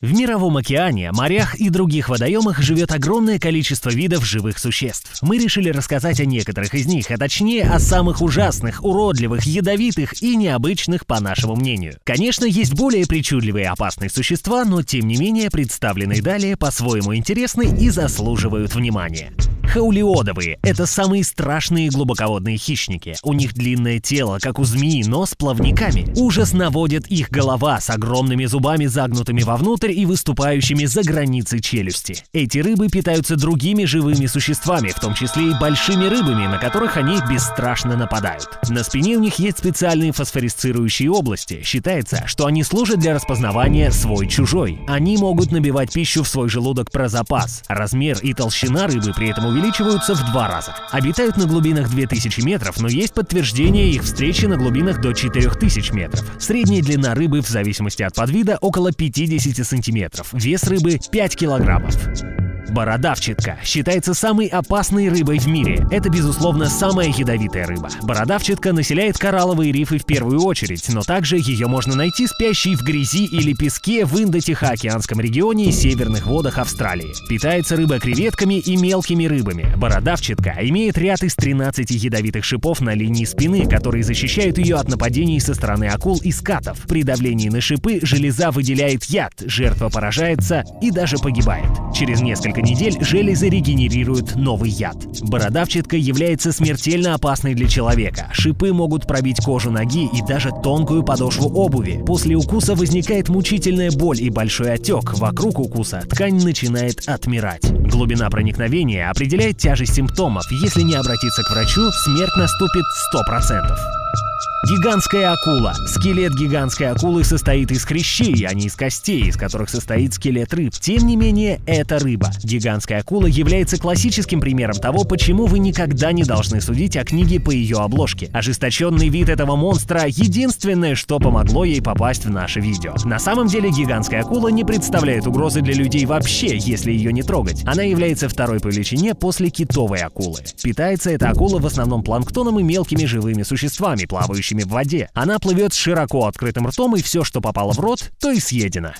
В мировом океане, морях и других водоемах живет огромное количество видов живых существ. Мы решили рассказать о некоторых из них, а точнее о самых ужасных, уродливых, ядовитых и необычных, по нашему мнению. Конечно, есть более причудливые опасные существа, но тем не менее представленные далее по-своему интересны и заслуживают внимания. Хаулиодовые – это самые страшные глубоководные хищники. У них длинное тело, как у змеи, но с плавниками. Ужас наводит их голова с огромными зубами, загнутыми вовнутрь и выступающими за границы челюсти. Эти рыбы питаются другими живыми существами, в том числе и большими рыбами, на которых они бесстрашно нападают. На спине у них есть специальные фосфорисцирующие области. Считается, что они служат для распознавания свой-чужой. Они могут набивать пищу в свой желудок про запас. Размер и толщина рыбы при этом увеличиваются в два раза. Обитают на глубинах 2000 метров, но есть подтверждение их встречи на глубинах до 4000 метров. Средняя длина рыбы в зависимости от подвида около 50 сантиметров. Вес рыбы 5 килограммов. Бородавчатка считается самой опасной рыбой в мире. Это, безусловно, самая ядовитая рыба. Бородавчатка населяет коралловые рифы в первую очередь, но также ее можно найти спящей в грязи или песке в Индо-Тихоокеанском регионе и северных водах Австралии. Питается рыба креветками и мелкими рыбами. Бородавчатка имеет ряд из 13 ядовитых шипов на линии спины, которые защищают ее от нападений со стороны акул и скатов. При давлении на шипы железа выделяет яд, жертва поражается и даже погибает. Через несколько несколько недель железы регенерируют новый яд. Бородавчатка является смертельно опасной для человека. Шипы могут пробить кожу ноги и даже тонкую подошву обуви. После укуса возникает мучительная боль и большой отек. Вокруг укуса ткань начинает отмирать. Глубина проникновения определяет тяжесть симптомов. Если не обратиться к врачу, смерть наступит 100%. Гигантская акула. Скелет гигантской акулы состоит из хрящей, а не из костей, из которых состоит скелет рыб. Тем не менее, это рыба. Гигантская акула является классическим примером того, почему вы никогда не должны судить о книге по ее обложке. Ожесточенный вид этого монстра — единственное, что помогло ей попасть в наше видео. На самом деле, гигантская акула не представляет угрозы для людей вообще, если ее не трогать. Она является второй по величине после китовой акулы. Питается эта акула в основном планктоном и мелкими живыми существами, плавающими в воде. Она плывет с широко открытым ртом, и все, что попало в рот, то и съедено.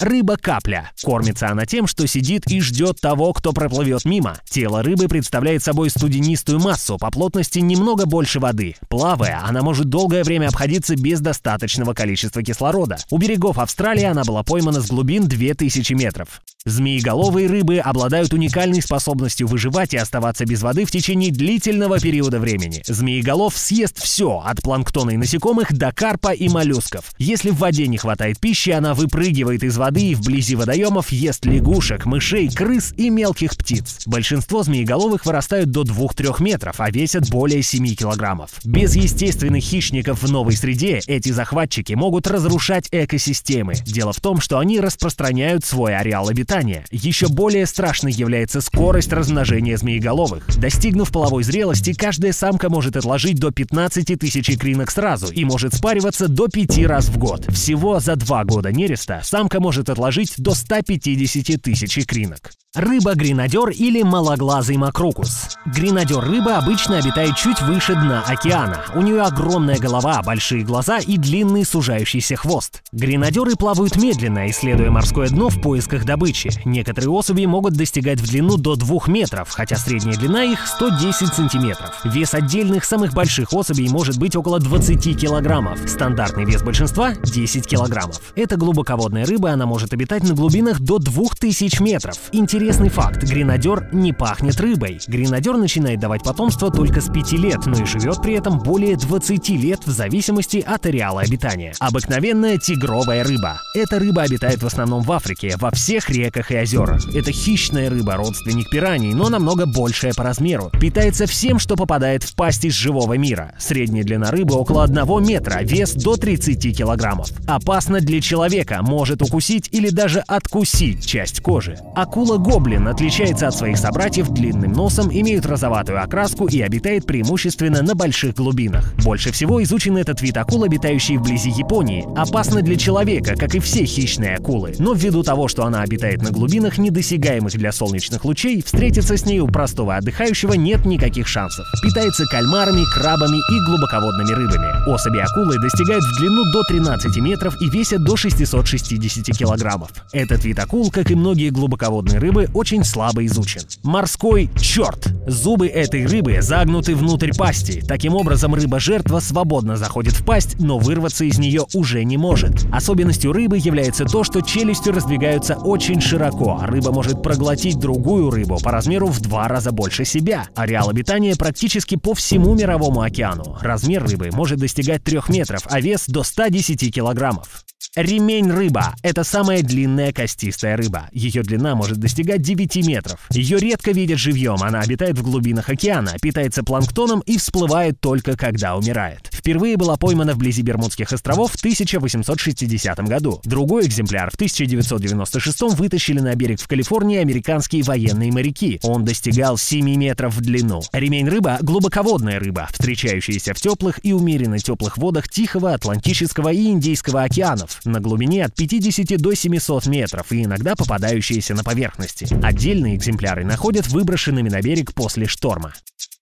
Рыба-капля. Кормится она тем, что сидит и ждет того, кто проплывет мимо. Тело рыбы представляет собой студенистую массу, по плотности немного больше воды. Плавая, она может долгое время обходиться без достаточного количества кислорода. У берегов Австралии она была поймана с глубин 2000 метров. Змееголовые рыбы обладают уникальной способностью выживать и оставаться без воды в течение длительного периода времени. Змееголов съест все, от планктона и насекомых до карпа и моллюсков. Если в воде не хватает пищи, она выпрыгивает из воды и вблизи водоемов ест лягушек, мышей, крыс и мелких птиц. Большинство змееголовых вырастают до 2-3 метров, а весят более 7 килограммов. Без естественных хищников в новой среде эти захватчики могут разрушать экосистемы. Дело в том, что они распространяют свой ареал обитания питания. Еще более страшной является скорость размножения змееголовых. Достигнув половой зрелости, каждая самка может отложить до 15 тысяч икринок сразу и может спариваться до 5 раз в год. Всего за 2 года нереста самка может отложить до 150 тысяч икринок. Рыба-гренадер или малоглазый макрокус. Гренадер-рыба обычно обитает чуть выше дна океана. У нее огромная голова, большие глаза и длинный сужающийся хвост. Гренадеры плавают медленно, исследуя морское дно в поисках добычи. Некоторые особи могут достигать в длину до 2 метров, хотя средняя длина их 110 сантиметров. Вес отдельных самых больших особей может быть около 20 килограммов. Стандартный вес большинства — 10 килограммов. Это глубоководная рыба, она может обитать на глубинах до 2000 метров. Интересный факт. Гренадер не пахнет рыбой. Гренадер начинает давать потомство только с 5 лет, но и живет при этом более 20 лет в зависимости от ареала обитания. Обыкновенная тигровая рыба. Эта рыба обитает в основном в Африке, во всех реках и озерах. Это хищная рыба, родственник пираний, но намного большая по размеру. Питается всем, что попадает в пасть из живого мира. Средняя длина рыбы около 1 метра, вес до 30 килограммов. Опасно для человека, может укусить или даже откусить часть кожи. Акула гоблин отличается от своих собратьев длинным носом, имеет розоватую окраску и обитает преимущественно на больших глубинах. Больше всего изучен этот вид акул, обитающий вблизи Японии. Опасно для человека, как и все хищные акулы, но ввиду того, что она обитает на глубинах, недосягаемых для солнечных лучей, встретиться с ней у простого отдыхающего нет никаких шансов. Питается кальмарами, крабами и глубоководными рыбами. Особи акулы достигают в длину до 13 метров и весят до 660 килограммов. Этот вид акул, как и многие глубоководные рыбы, очень слабо изучен. Морской черт! Зубы этой рыбы загнуты внутрь пасти. Таким образом, рыба-жертва свободно заходит в пасть, но вырваться из нее уже не может. Особенностью рыбы является то, что челюсти раздвигаются очень широко. Рыба может проглотить другую рыбу по размеру в два раза больше себя. Ареал обитания практически по всему мировому океану. Размер рыбы может достигать 3 метров, а вес до 110 килограммов. Ремень рыба – это самая длинная костистая рыба. Ее длина может достигать 9 метров. Ее редко видят живьем, она обитает в глубинах океана, питается планктоном и всплывает только когда умирает. Впервые была поймана вблизи Бермудских островов в 1860 году. Другой экземпляр в 1996 вытащили на берег в Калифорнии американские военные моряки. Он достигал 7 метров в длину. Ремень рыба – глубоководная рыба, встречающаяся в теплых и умеренно теплых водах Тихого, Атлантического и Индийского океанов на глубине от 50 до 700 метров и иногда попадающиеся на поверхности. Отдельные экземпляры находят выброшенными на берег после шторма.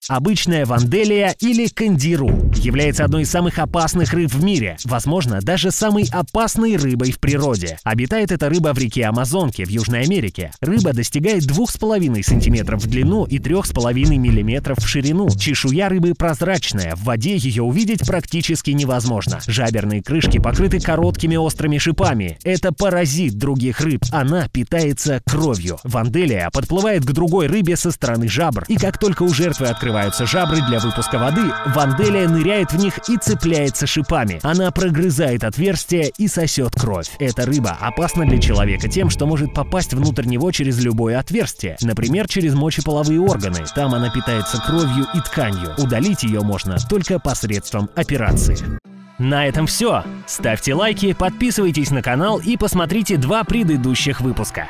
Обычная ванделия или кандиру является одной из самых опасных рыб в мире, возможно, даже самой опасной рыбой в природе. Обитает эта рыба в реке Амазонке в Южной Америке. Рыба достигает 2,5 см в длину и 3,5 мм в ширину. Чешуя рыбы прозрачная, в воде ее увидеть практически невозможно. Жаберные крышки покрыты короткими острыми шипами. Это паразит других рыб, она питается кровью. Ванделия подплывает к другой рыбе со стороны жабр, и как только у жертвы открывается открываются жабры для выпуска воды, Ванделия ныряет в них и цепляется шипами. Она прогрызает отверстие и сосет кровь. Эта рыба опасна для человека тем, что может попасть внутрь него через любое отверстие, например, через мочеполовые органы. Там она питается кровью и тканью. Удалить ее можно только посредством операции. На этом все. Ставьте лайки, подписывайтесь на канал и посмотрите два предыдущих выпуска.